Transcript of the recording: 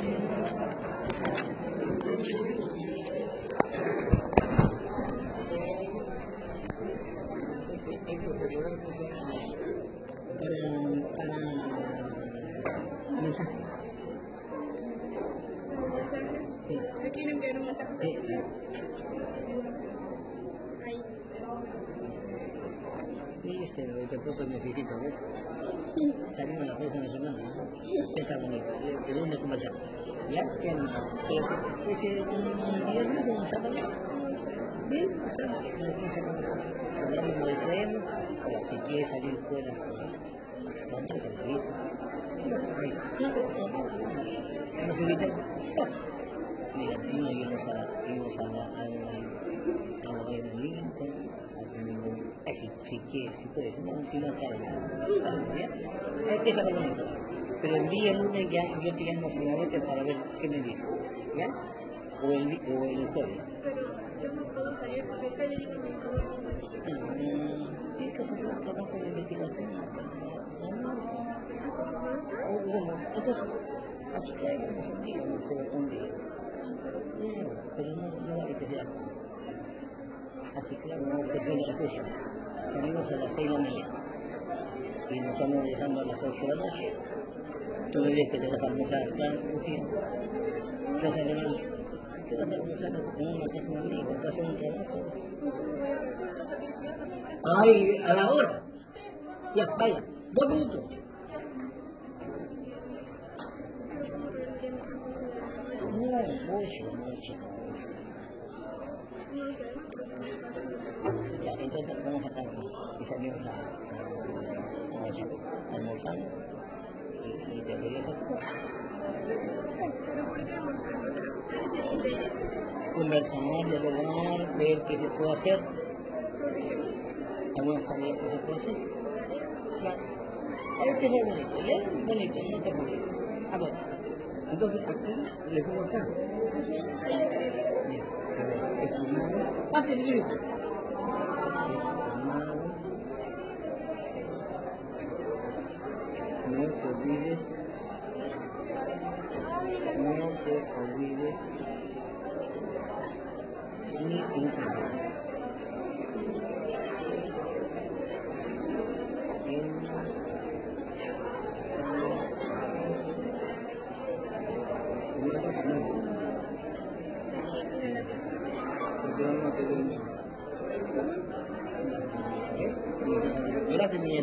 Sí. Este, tampoco necesito, ¿ves? Salimos la próxima semana, ¿no? Está bonito. Lunes conversamos. ¿Ya? Pero, ese, un viernes o un sábado. Sí. Nos. O si quieres salir fuera, pues, vamos, te aviso. No, ahí. Nos invitamos. Mira, íbamos a, a, a, a, a, a si, si si puedes, no, si no, tal, ¿ya? Empieza con bonito. Pero el día lunes ya yo te llamo solamente para ver qué me dice, ¿ya? O el, o el jueves. Pero yo no puedo salir porque acá digo que todo. Mm, Tienes que hacer un trabajo de investigación. ¿no? O, bueno, entonces, así que hay un sentido, no se un día. Claro, pero no, no vale que sea así. Así que no te pone la cosa. Salimos a las 6 de la mañana y nos estamos regresando a las 8 de la noche. Tú me dices que te vas a almorzar acá, Lucía. Te vas a almorzar en una casa de un amigo, a hacer un. Ay, a la hora. Ya, vaya, dos minutos. No, ocho, ocho, ocho. No. Ya, entonces vamos a estar y salimos a, a, a y, y te verías a tu casa. Pero ¿por qué no sé? Conversar, dialogar, ver qué se puede hacer, algunas tareas que se puede hacer. Claro. Hay que ser bonito, ¿ya? Bonito, no te preocupes. A ver, entonces aquí le pongo acá. Bien, a ver. Ah, sí, No te olvides. No te olvides. Ni intentar. Gracias, mi